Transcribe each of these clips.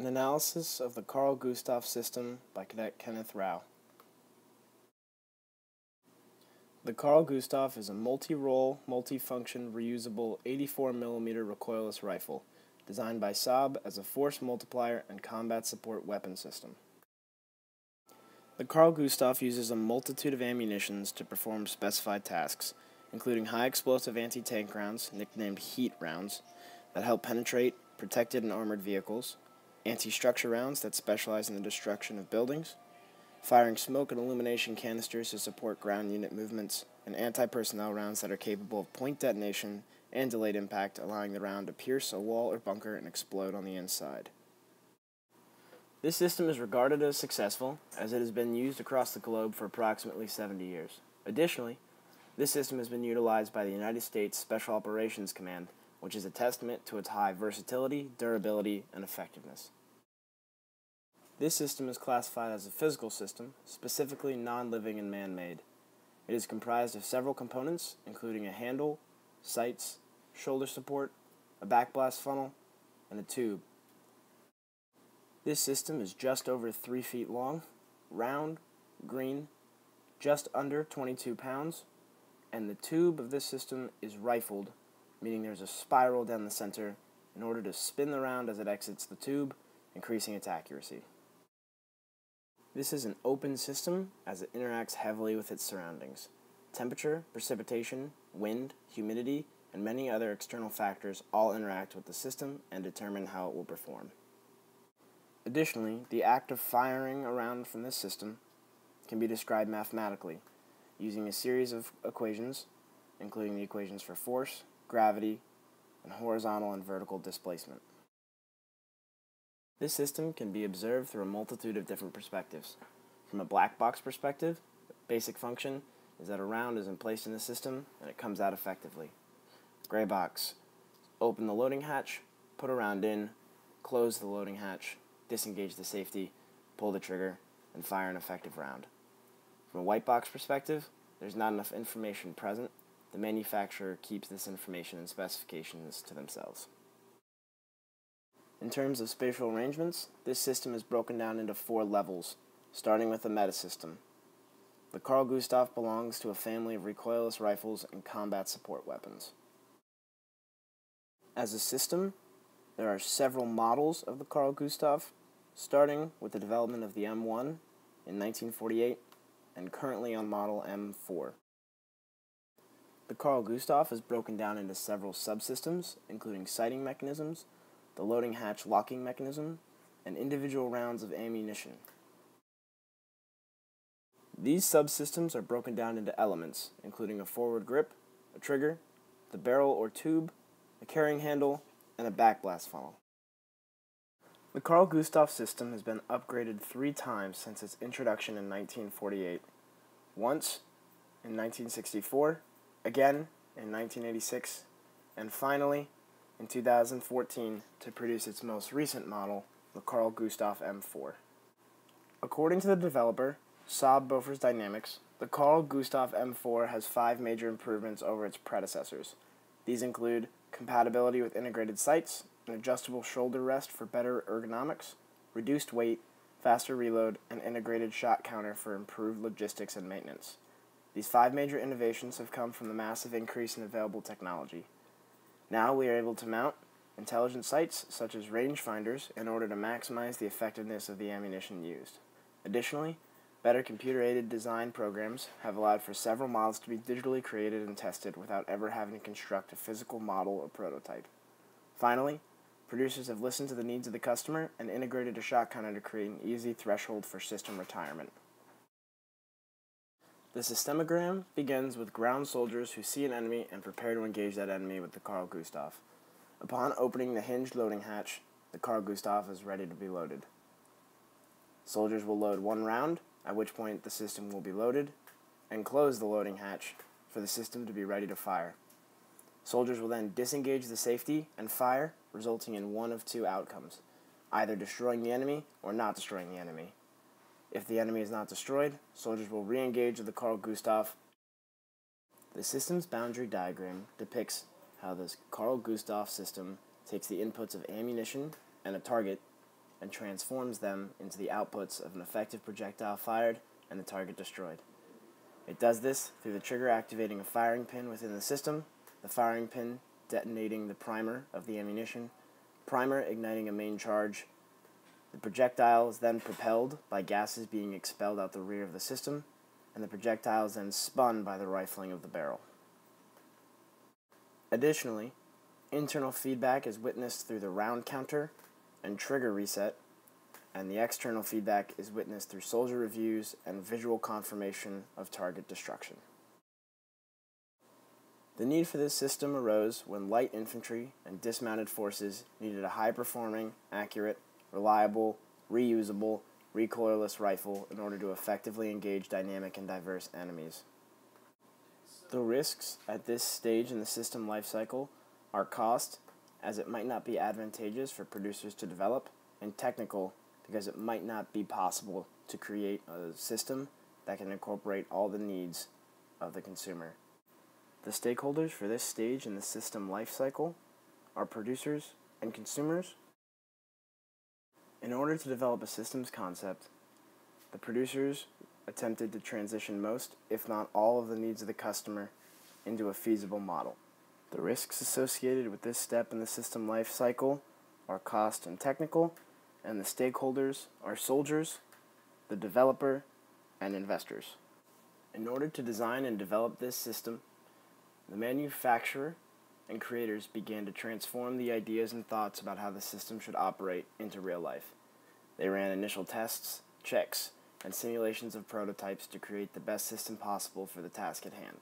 An analysis of the Carl Gustaf system by Cadet Kenneth Rau. The Carl Gustaf is a multi-role, multi-function, reusable 84mm recoilless rifle designed by Saab as a force multiplier and combat support weapon system. The Carl Gustaf uses a multitude of ammunitions to perform specified tasks, including high explosive anti tank rounds, nicknamed heat rounds, that help penetrate protected and armored vehicles, anti structure rounds that specialize in the destruction of buildings, firing smoke and illumination canisters to support ground unit movements, and anti personnel rounds that are capable of point detonation and delayed impact, allowing the round to pierce a wall or bunker and explode on the inside. This system is regarded as successful, as it has been used across the globe for approximately 70 years. Additionally, this system has been utilized by the United States Special Operations Command, which is a testament to its high versatility, durability, and effectiveness. This system is classified as a physical system, specifically non living and man made. It is comprised of several components, including a handle, sights, shoulder support, a backblast funnel, and a tube. This system is just over 3 feet long, round, green, just under 22 pounds, and the tube of this system is rifled, meaning there's a spiral down the center in order to spin the round as it exits the tube, increasing its accuracy. This is an open system as it interacts heavily with its surroundings. Temperature, precipitation, wind, humidity, and many other external factors all interact with the system and determine how it will perform. Additionally, the act of firing a round from this system can be described mathematically using a series of equations, including the equations for force, gravity, and horizontal and vertical displacement. This system can be observed through a multitude of different perspectives. From a black box perspective, basic function is that a round is in place in the system and it comes out effectively. Gray box, open the loading hatch, put a round in, close the loading hatch, disengage the safety, pull the trigger, and fire an effective round. From a white box perspective, there's not enough information present. The manufacturer keeps this information and specifications to themselves. In terms of spatial arrangements, this system is broken down into four levels, starting with the meta system. The Carl Gustaf belongs to a family of recoilless rifles and combat support weapons. As a system, there are several models of the Carl Gustaf, starting with the development of the M1 in 1948 and currently on model M4. The Carl Gustaf is broken down into several subsystems, including sighting mechanisms, the loading hatch locking mechanism, and individual rounds of ammunition. These subsystems are broken down into elements, including a forward grip, a trigger, the barrel or tube, a carrying handle, and a backblast funnel. The Carl Gustaf system has been upgraded three times since its introduction in 1948. Once in 1964, again in 1986, and finally in 2014 to produce its most recent model, the Carl Gustaf M4. According to the developer, Saab Bofors Dynamics, the Carl Gustaf M4 has five major improvements over its predecessors. These include compatibility with integrated sights, an adjustable shoulder rest for better ergonomics, reduced weight, faster reload, and integrated shot counter for improved logistics and maintenance. These five major innovations have come from the massive increase in available technology. Now we are able to mount intelligent sights such as rangefinders in order to maximize the effectiveness of the ammunition used. Additionally, better computer aided design programs have allowed for several models to be digitally created and tested without ever having to construct a physical model or prototype. Finally, Producers have listened to the needs of the customer and integrated a shot counter to create an easy threshold for system retirement. The systemogram begins with ground soldiers who see an enemy and prepare to engage that enemy with the Carl Gustaf. Upon opening the hinged loading hatch, the Carl Gustaf is ready to be loaded. Soldiers will load one round, at which point the system will be loaded, and close the loading hatch for the system to be ready to fire. Soldiers will then disengage the safety and fire, resulting in one of two outcomes either destroying the enemy or not destroying the enemy. If the enemy is not destroyed, soldiers will re engage with the Carl Gustaf. The system's boundary diagram depicts how this Carl Gustaf system takes the inputs of ammunition and a target and transforms them into the outputs of an effective projectile fired and the target destroyed. It does this through the trigger activating a firing pin within the system, the firing pin detonating the primer of the ammunition, primer igniting a main charge. The projectile is then propelled by gases being expelled out the rear of the system, and the projectile is then spun by the rifling of the barrel. Additionally, internal feedback is witnessed through the round counter and trigger reset, and the external feedback is witnessed through soldier reviews and visual confirmation of target destruction. The need for this system arose when light infantry and dismounted forces needed a high performing, accurate, reliable, reusable, recoilless rifle in order to effectively engage dynamic and diverse enemies. The risks at this stage in the system life cycle are cost, as it might not be advantageous for producers to develop, and technical, because it might not be possible to create a system that can incorporate all the needs of the consumer. The stakeholders for this stage in the system life cycle are producers and consumers. In order to develop a systems concept, the producers attempted to transition most, if not all, of the needs of the customer into a feasible model. The risks associated with this step in the system life cycle are cost and technical, and the stakeholders are soldiers, the developer, and investors. In order to design and develop this system, the manufacturer and creators began to transform the ideas and thoughts about how the system should operate into real life. They ran initial tests, checks, and simulations of prototypes to create the best system possible for the task at hand.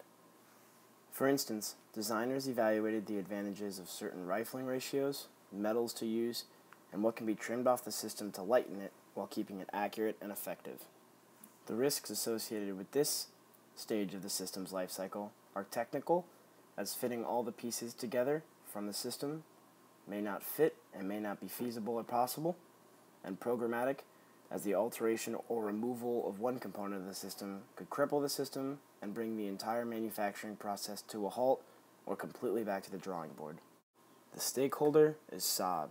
For instance, designers evaluated the advantages of certain rifling ratios, metals to use, and what can be trimmed off the system to lighten it while keeping it accurate and effective. The risks associated with this stage of the system's life cycle are technical as fitting all the pieces together from the system may not fit and may not be feasible or possible, and programmatic as the alteration or removal of one component of the system could cripple the system and bring the entire manufacturing process to a halt or completely back to the drawing board. The stakeholder is Saab.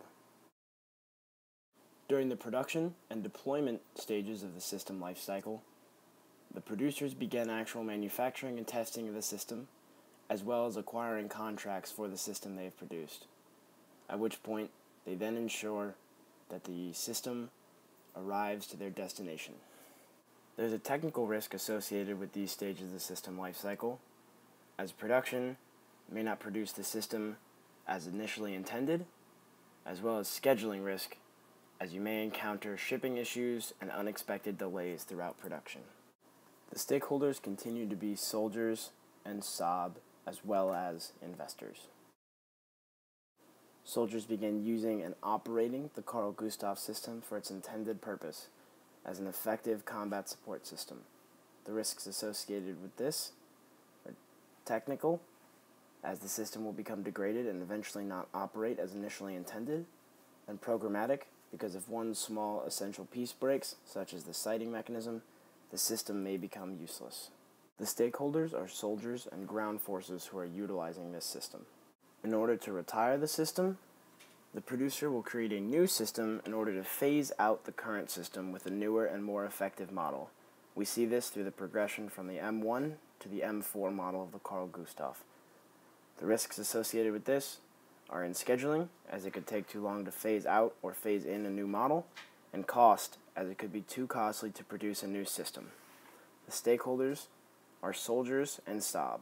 During the production and deployment stages of the system lifecycle, the producers began actual manufacturing and testing of the system as well as acquiring contracts for the system they've produced, at which point they then ensure that the system arrives to their destination. There's a technical risk associated with these stages of the system life cycle, as production may not produce the system as initially intended, as well as scheduling risk, as you may encounter shipping issues and unexpected delays throughout production. The stakeholders continue to be soldiers and Saab as well as investors. Soldiers began using and operating the Carl Gustaf system for its intended purpose as an effective combat support system. The risks associated with this are technical, as the system will become degraded and eventually not operate as initially intended, and programmatic, because if one small essential piece breaks, such as the sighting mechanism, the system may become useless. The stakeholders are soldiers and ground forces who are utilizing this system. In order to retire the system, the producer will create a new system in order to phase out the current system with a newer and more effective model. We see this through the progression from the M1 to the M4 model of the Carl Gustaf. The risks associated with this are in scheduling, as it could take too long to phase out or phase in a new model, and cost, as it could be too costly to produce a new system. The stakeholders are soldiers and Saab.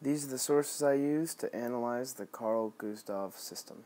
These are the sources I use to analyze the Carl Gustaf system.